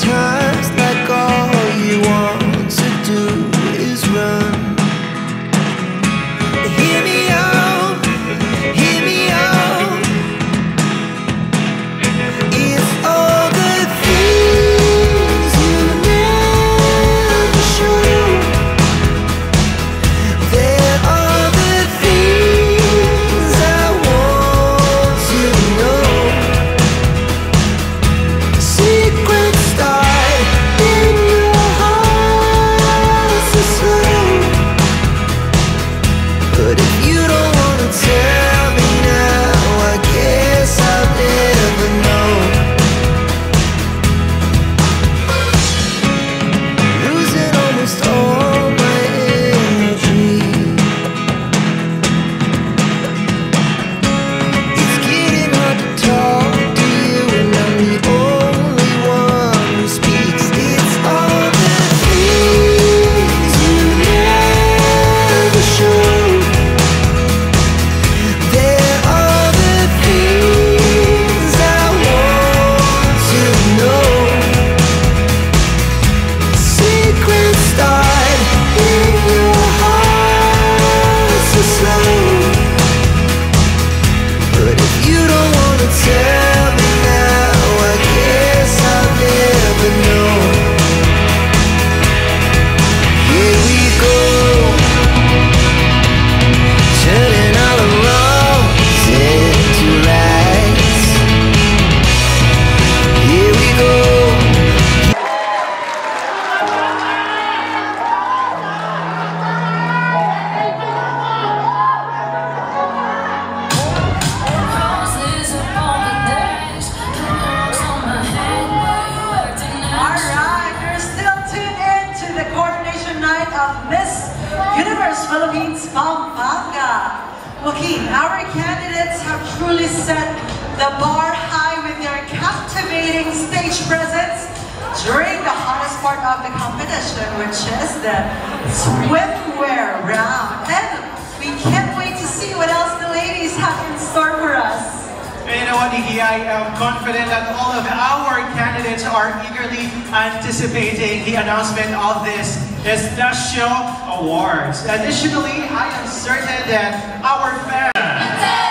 time. Our candidates have truly set the bar high with their captivating stage presence during the hottest part of the competition, which is the swimwear round. And you know what, Nikki, I am confident that all of our candidates are eagerly anticipating the announcement of this Estasio Awards. Additionally, I am certain that our fans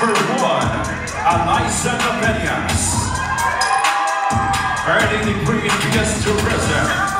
number one, Alisa Peñas. Earning the Green PS2 Reserve.